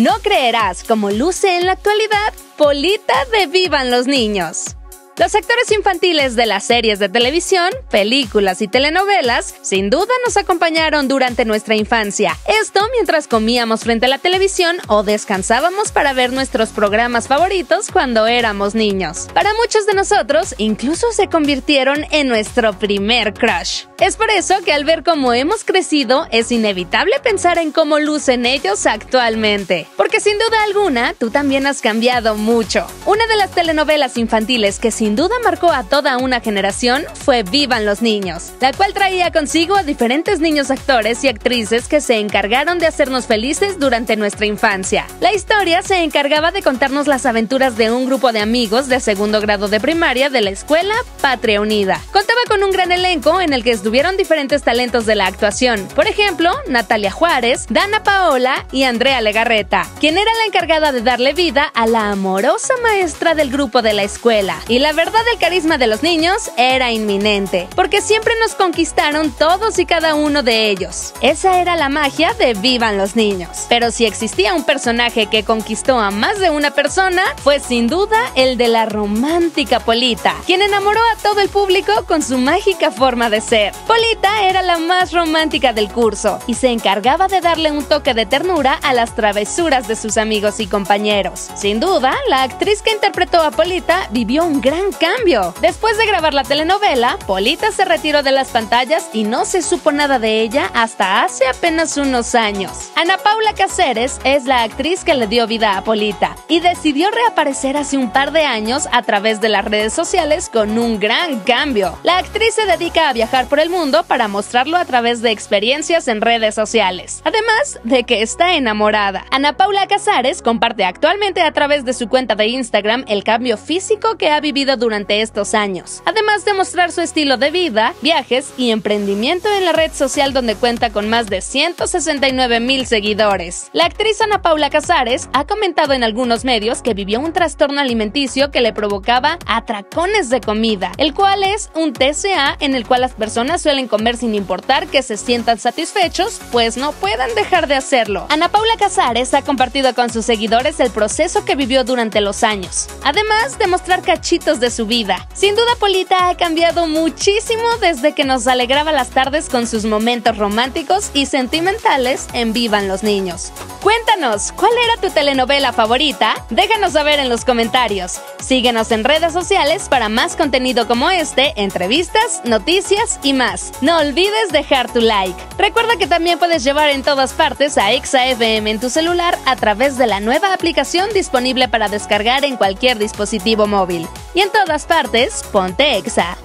No creerás cómo luce en la actualidad Polita de Vivan los Niños. Los actores infantiles de las series de televisión, películas y telenovelas sin duda nos acompañaron durante nuestra infancia. Esto mientras comíamos frente a la televisión o descansábamos para ver nuestros programas favoritos cuando éramos niños. Para muchos de nosotros, incluso se convirtieron en nuestro primer crush. Es por eso que al ver cómo hemos crecido, es inevitable pensar en cómo lucen ellos actualmente. Porque sin duda alguna, tú también has cambiado mucho. Una de las telenovelas infantiles que sin duda marcó a toda una generación fue Vivan los Niños, la cual traía consigo a diferentes niños actores y actrices que se encargaron de hacernos felices durante nuestra infancia. La historia se encargaba de contarnos las aventuras de un grupo de amigos de segundo grado de primaria de la escuela Patria Unida. Contaba con un gran elenco en el que estuvieron diferentes talentos de la actuación, por ejemplo, Natalia Juárez, Dana Paola y Andrea Legarreta, quien era la encargada de darle vida a la amorosa maestra del grupo de la escuela. Y la verdad el carisma de los niños era inminente, porque siempre nos conquistaron todos y cada uno de ellos. Esa era la magia de Vivan los niños. Pero si existía un personaje que conquistó a más de una persona, fue sin duda el de la romántica Polita, quien enamoró a todo el público con su mágica forma de ser. Polita era la más romántica del curso y se encargaba de darle un toque de ternura a las travesuras de sus amigos y compañeros. Sin duda, la actriz que interpretó a Polita vivió un gran cambio. Después de grabar la telenovela, Polita se retiró de las pantallas y no se supo nada de ella hasta hace apenas unos años. Ana Paula Cáceres es la actriz que le dio vida a Polita y decidió reaparecer hace un par de años a través de las redes sociales con un gran cambio. La actriz se dedica a viajar por el mundo para mostrarlo a través de experiencias en redes sociales, además de que está enamorada. Ana Paula Casares comparte actualmente a través de su cuenta de Instagram el cambio físico que ha vivido durante estos años, además de mostrar su estilo de vida, viajes y emprendimiento en la red social donde cuenta con más de 169 mil seguidores. La actriz Ana Paula Casares ha comentado en algunos medios que vivió un trastorno alimenticio que le provocaba atracones de comida, el cual es un TCA en el cual las personas suelen comer sin importar que se sientan satisfechos, pues no puedan dejar de hacerlo. Ana Paula Casares ha con sus seguidores el proceso que vivió durante los años, además de mostrar cachitos de su vida. Sin duda, Polita ha cambiado muchísimo desde que nos alegraba las tardes con sus momentos románticos y sentimentales en Vivan los Niños. Cuéntanos, ¿cuál era tu telenovela favorita? Déjanos saber en los comentarios. Síguenos en redes sociales para más contenido como este, entrevistas, noticias y más. No olvides dejar tu like. Recuerda que también puedes llevar en todas partes a ExaFM en tu celular a través de la nueva aplicación disponible para descargar en cualquier dispositivo móvil. Y en todas partes, ponte Exa.